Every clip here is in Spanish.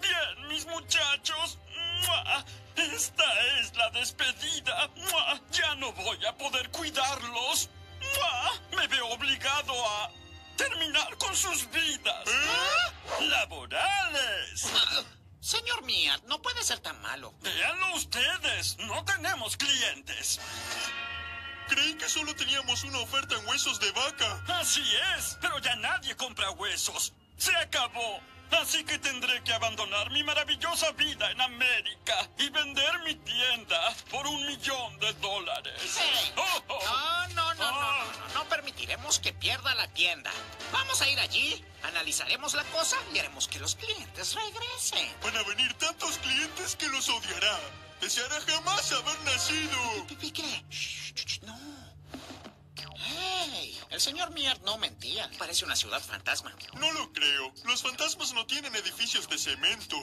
Bien, mis muchachos. Esta es la despedida. Ya no voy a poder cuidarlos. Me veo obligado a terminar con sus vidas. Laborales. Señor Miat, no puede ser tan malo. Véanlo ustedes. No tenemos clientes. Creí que solo teníamos una oferta en huesos de vaca. Así es, pero ya nadie compra huesos. Se acabó. Así que tendré que abandonar mi maravillosa vida en América y vender mi tienda por un millón de dólares. Hey. Oh, oh. No, no, no, no, no, no, no permitiremos que pierda la tienda. Vamos a ir allí, analizaremos la cosa y haremos que los clientes regresen. Van a venir tantos clientes que los odiará. Deseará jamás haber nacido. El señor Miart no mentía. Parece una ciudad fantasma. No lo creo. Los fantasmas no tienen edificios de cemento.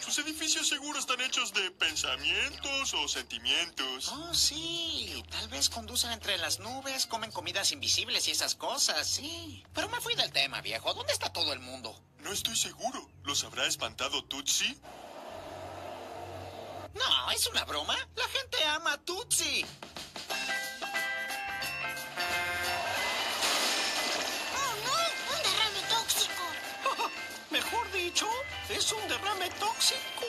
Sus edificios seguro están hechos de pensamientos o sentimientos. Oh, sí. Tal vez conducen entre las nubes, comen comidas invisibles y esas cosas, sí. Pero me fui del tema, viejo. ¿Dónde está todo el mundo? No estoy seguro. ¿Los habrá espantado Tutsi? No, es una broma. La gente ama a Tutsi. Tóxico.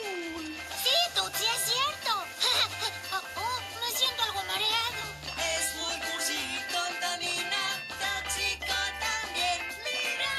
Sí, Tutsi, es cierto. oh, oh, me siento algo mareado. Es muy cursi, contamina, tóxico también. ¡Mira!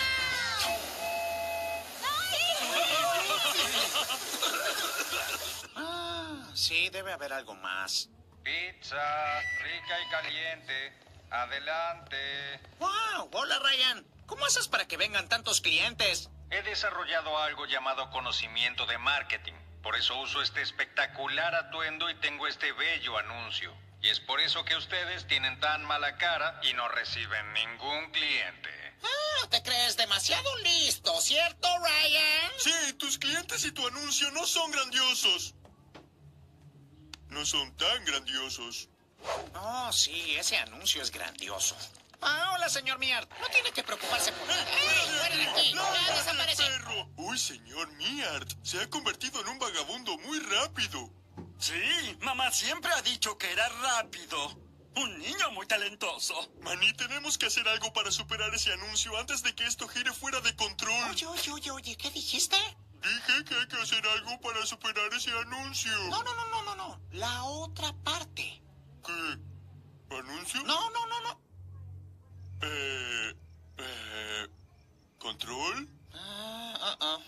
Ah, sí, debe haber algo más. Pizza, rica y caliente. Adelante. ¡Wow! Hola, Ryan. ¿Cómo haces para que vengan tantos clientes? He desarrollado algo llamado conocimiento de marketing. Por eso uso este espectacular atuendo y tengo este bello anuncio. Y es por eso que ustedes tienen tan mala cara y no reciben ningún cliente. Ah, te crees demasiado listo, ¿cierto, Ryan? Sí, tus clientes y tu anuncio no son grandiosos. No son tan grandiosos. Oh, sí, ese anuncio es grandioso. Ah, hola, señor Miart. No tiene que preocuparse por nada. ¡Ey, fuera de aquí! ¡Larga ¡Ya del desaparece! perro! Uy, señor Miart, se ha convertido en un vagabundo muy rápido. Sí, mamá siempre ha dicho que era rápido. Un niño muy talentoso. Manny, tenemos que hacer algo para superar ese anuncio antes de que esto gire fuera de control. Oye, oye, oye, oye, ¿qué dijiste? Dije que hay que hacer algo para superar ese anuncio. No, no, no, no, no, no. La otra parte. ¿Qué? ¿Anuncio? No, no, no, no. Eh, eh, ¿Control? Ah, ah, ah.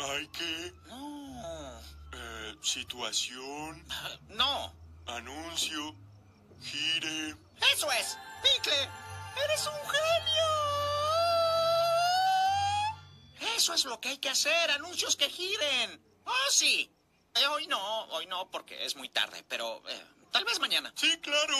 Hay que... No. Eh, situación, Ah, No. anuncio, gire... Eso es. Picle, eres un genio. Eso es lo que hay que hacer. Anuncios que giren. Oh, sí. Eh, hoy no, hoy no, porque es muy tarde, pero eh, tal vez mañana. Sí, claro.